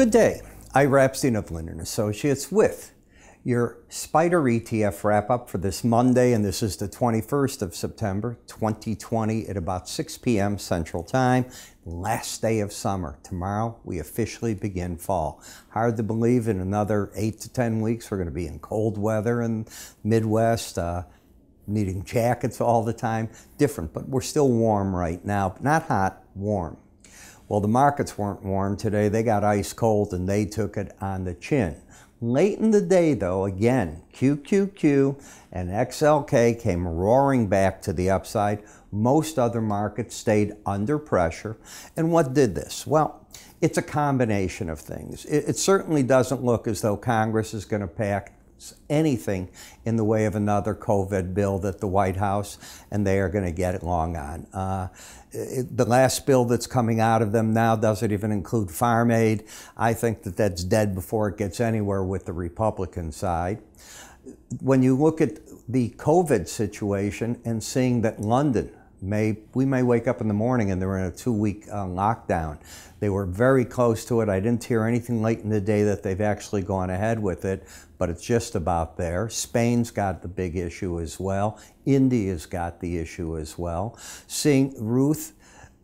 Good day. Ira Epstein of Linn & Associates with your Spider ETF wrap up for this Monday, and this is the 21st of September 2020 at about 6 p.m. Central Time. Last day of summer. Tomorrow we officially begin fall. Hard to believe in another 8 to 10 weeks we're going to be in cold weather in Midwest. Uh, needing jackets all the time. Different, but we're still warm right now. Not hot, warm. Well, the markets weren't warm today. They got ice cold and they took it on the chin. Late in the day, though, again, QQQ and XLK came roaring back to the upside. Most other markets stayed under pressure. And what did this? Well, it's a combination of things. It, it certainly doesn't look as though Congress is going to pack anything in the way of another COVID bill at the White House, and they are going to get it long on. Uh, it, the last bill that's coming out of them now doesn't even include farm aid. I think that that's dead before it gets anywhere with the Republican side. When you look at the COVID situation and seeing that London may we may wake up in the morning and they're in a two-week uh, lockdown. They were very close to it. I didn't hear anything late in the day that they've actually gone ahead with it, but it's just about there. Spain's got the big issue as well. India's got the issue as well. Seeing Ruth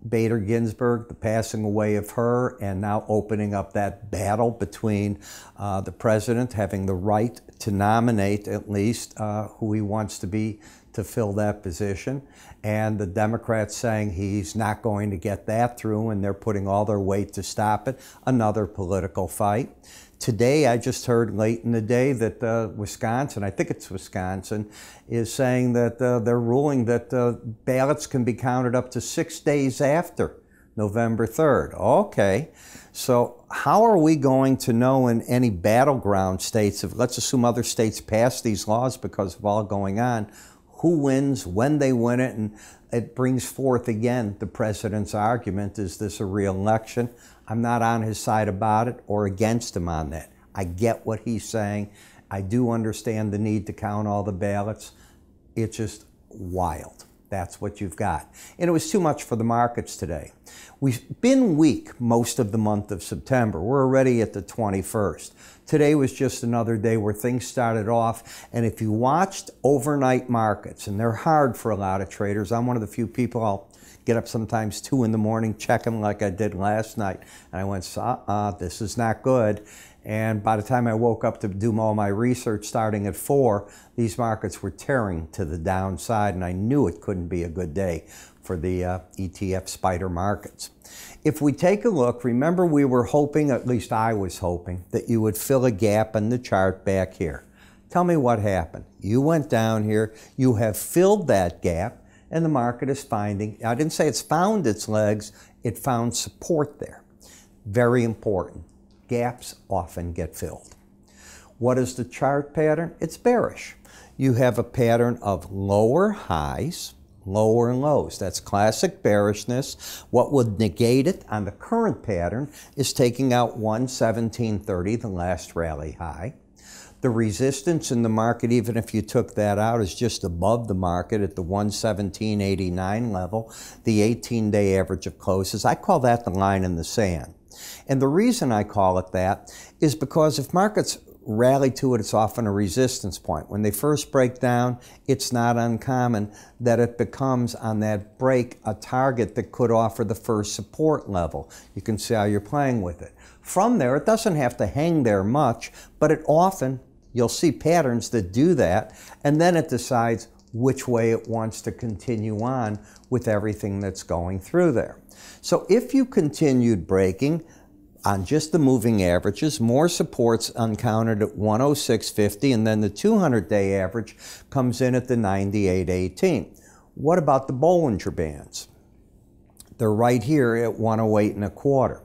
Bader Ginsburg, the passing away of her, and now opening up that battle between uh, the president having the right to nominate at least uh, who he wants to be to fill that position, and the Democrats saying he's not going to get that through, and they're putting all their weight to stop it. Another political fight. Today, I just heard late in the day that uh, Wisconsin, I think it's Wisconsin, is saying that uh, they're ruling that uh, ballots can be counted up to six days after November 3rd. Okay, so how are we going to know in any battleground states, if let's assume other states pass these laws because of all going on, who wins, when they win it, and it brings forth again the president's argument is this a real election? I'm not on his side about it or against him on that. I get what he's saying. I do understand the need to count all the ballots. It's just wild. That's what you've got. And it was too much for the markets today. We've been weak most of the month of September. We're already at the 21st. Today was just another day where things started off. And if you watched overnight markets, and they're hard for a lot of traders, I'm one of the few people I'll get up sometimes two in the morning, check them like I did last night. And I went, uh-uh, this is not good. And by the time I woke up to do all my research starting at four, these markets were tearing to the downside, and I knew it couldn't be a good day for the uh, ETF spider markets. If we take a look, remember we were hoping, at least I was hoping, that you would fill a gap in the chart back here. Tell me what happened. You went down here, you have filled that gap, and the market is finding, I didn't say it's found its legs, it found support there. Very important. Gaps often get filled. What is the chart pattern? It's bearish. You have a pattern of lower highs, lower lows. That's classic bearishness. What would negate it on the current pattern is taking out 117.30, the last rally high. The resistance in the market, even if you took that out, is just above the market at the 117.89 level, the 18-day average of closes. I call that the line in the sand. And the reason I call it that is because if markets rally to it, it's often a resistance point. When they first break down, it's not uncommon that it becomes on that break a target that could offer the first support level. You can see how you're playing with it. From there, it doesn't have to hang there much, but it often, you'll see patterns that do that, and then it decides which way it wants to continue on with everything that's going through there. So if you continued breaking, on just the moving averages, more supports uncounted at 106.50, and then the 200 day average comes in at the 98.18. What about the Bollinger Bands? They're right here at 108 and a quarter.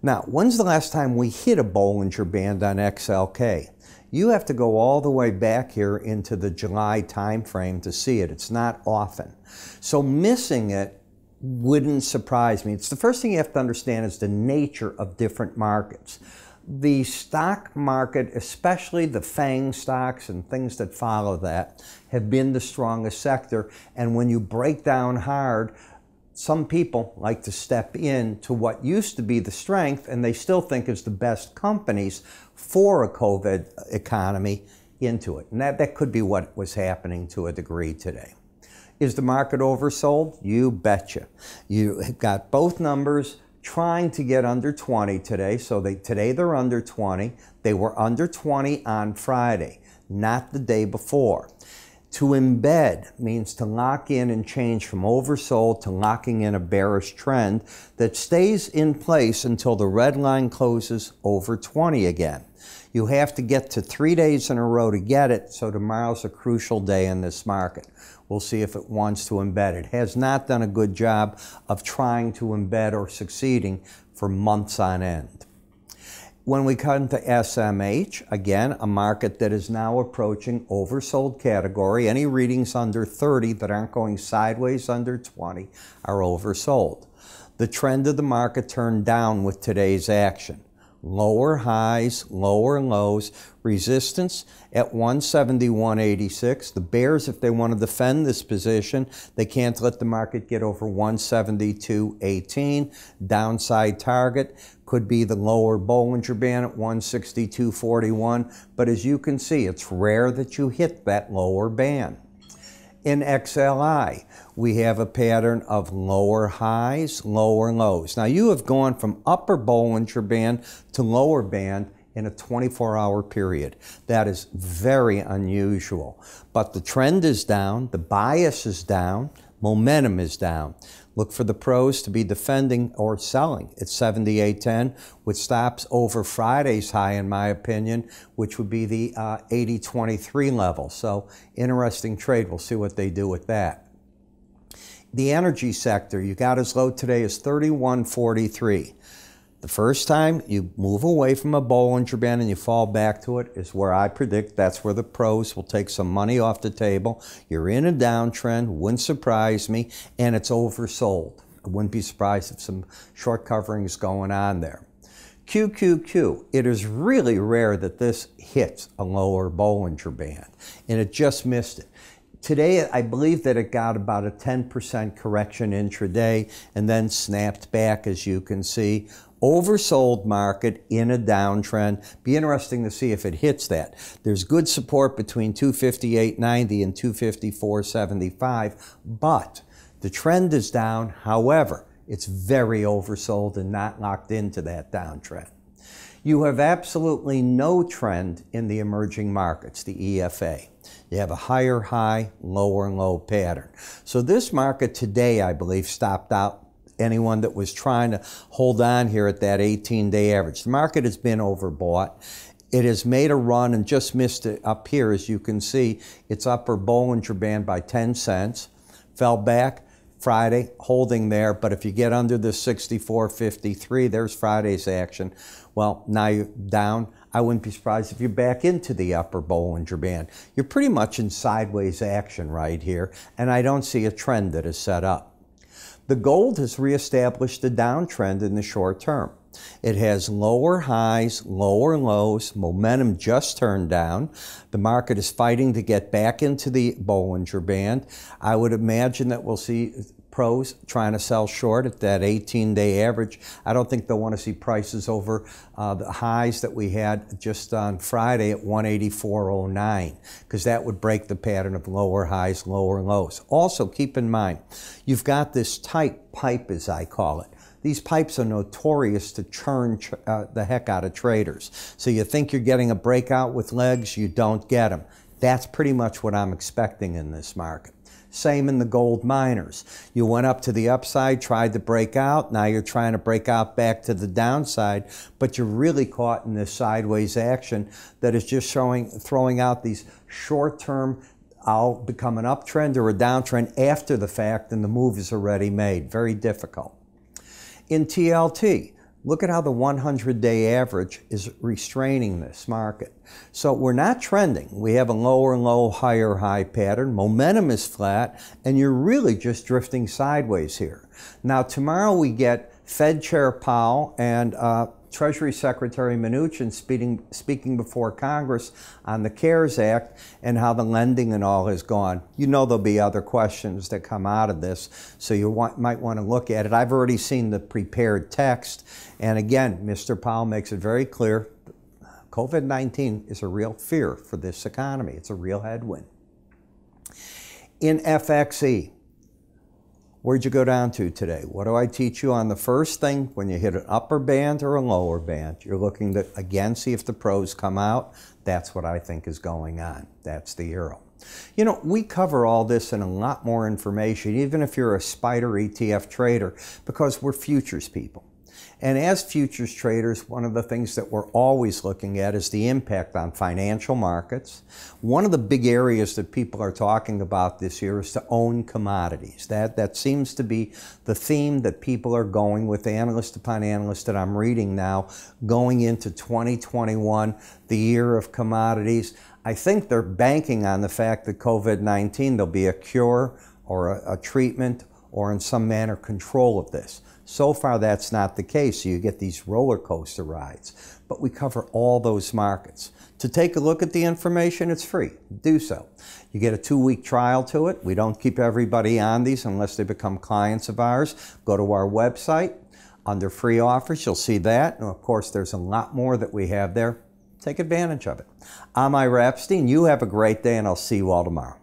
Now, when's the last time we hit a Bollinger Band on XLK? You have to go all the way back here into the July timeframe to see it. It's not often. So missing it wouldn't surprise me. It's the first thing you have to understand is the nature of different markets. The stock market, especially the FANG stocks and things that follow that, have been the strongest sector. And when you break down hard, some people like to step in to what used to be the strength and they still think is the best companies for a COVID economy into it. And that, that could be what was happening to a degree today. Is the market oversold? You betcha. You got both numbers trying to get under 20 today. So they, today they're under 20. They were under 20 on Friday, not the day before. To embed means to lock in and change from oversold to locking in a bearish trend that stays in place until the red line closes over 20 again. You have to get to three days in a row to get it, so tomorrow's a crucial day in this market. We'll see if it wants to embed. It has not done a good job of trying to embed or succeeding for months on end. When we come to SMH, again, a market that is now approaching oversold category. Any readings under 30 that aren't going sideways under 20 are oversold. The trend of the market turned down with today's action lower highs, lower lows, resistance at 171.86. The bears, if they want to defend this position, they can't let the market get over 172.18. Downside target could be the lower Bollinger Band at 162.41, but as you can see, it's rare that you hit that lower band. In XLI, we have a pattern of lower highs, lower lows. Now you have gone from upper Bollinger Band to lower band in a 24 hour period. That is very unusual. But the trend is down, the bias is down, momentum is down. Look for the pros to be defending or selling at 78.10, which stops over Friday's high, in my opinion, which would be the uh, 80.23 level. So, interesting trade. We'll see what they do with that. The energy sector, you got as low today as 31.43. The first time you move away from a Bollinger Band and you fall back to it is where I predict that's where the pros will take some money off the table. You're in a downtrend, wouldn't surprise me, and it's oversold. I wouldn't be surprised if some short coverings going on there. QQQ, it is really rare that this hits a lower Bollinger Band, and it just missed it. Today, I believe that it got about a 10% correction intraday and then snapped back, as you can see oversold market in a downtrend. Be interesting to see if it hits that. There's good support between 258.90 and 254.75, but the trend is down. However, it's very oversold and not locked into that downtrend. You have absolutely no trend in the emerging markets, the EFA. You have a higher high, lower low pattern. So this market today, I believe, stopped out anyone that was trying to hold on here at that 18 day average. The market has been overbought. It has made a run and just missed it up here. As you can see, its upper Bollinger Band by 10 cents. Fell back Friday, holding there. But if you get under the 64.53, there's Friday's action. Well, now you're down. I wouldn't be surprised if you're back into the upper Bollinger Band. You're pretty much in sideways action right here, and I don't see a trend that is set up. The gold has reestablished a downtrend in the short term. It has lower highs, lower lows, momentum just turned down. The market is fighting to get back into the Bollinger Band. I would imagine that we'll see pros trying to sell short at that 18 day average. I don't think they'll want to see prices over uh, the highs that we had just on Friday at 184.09 because that would break the pattern of lower highs, lower lows. Also, keep in mind, you've got this tight pipe, as I call it. These pipes are notorious to churn uh, the heck out of traders. So you think you're getting a breakout with legs, you don't get them. That's pretty much what I'm expecting in this market. Same in the gold miners. You went up to the upside, tried to break out. Now you're trying to break out back to the downside, but you're really caught in this sideways action that is just showing, throwing out these short-term I'll become an uptrend or a downtrend after the fact and the move is already made. Very difficult. In TLT, Look at how the 100 day average is restraining this market. So we're not trending. We have a lower low, higher high pattern. Momentum is flat, and you're really just drifting sideways here. Now, tomorrow we get Fed Chair Powell and uh, Treasury Secretary Mnuchin speaking, speaking before Congress on the CARES Act and how the lending and all has gone. You know there'll be other questions that come out of this, so you want, might want to look at it. I've already seen the prepared text, and again, Mr. Powell makes it very clear COVID 19 is a real fear for this economy, it's a real headwind. In FXE, Where'd you go down to today? What do I teach you on the first thing? When you hit an upper band or a lower band, you're looking to, again, see if the pros come out. That's what I think is going on. That's the arrow. You know, we cover all this in a lot more information, even if you're a spider ETF trader, because we're futures people. And as futures traders, one of the things that we're always looking at is the impact on financial markets. One of the big areas that people are talking about this year is to own commodities. That, that seems to be the theme that people are going with, analyst upon analyst that I'm reading now, going into 2021, the year of commodities. I think they're banking on the fact that COVID 19, there'll be a cure or a, a treatment or in some manner control of this. So far, that's not the case. So you get these roller coaster rides. But we cover all those markets. To take a look at the information, it's free. Do so. You get a two week trial to it. We don't keep everybody on these unless they become clients of ours. Go to our website. Under free offers, you'll see that. And of course, there's a lot more that we have there. Take advantage of it. I'm Ira Epstein. You have a great day, and I'll see you all tomorrow.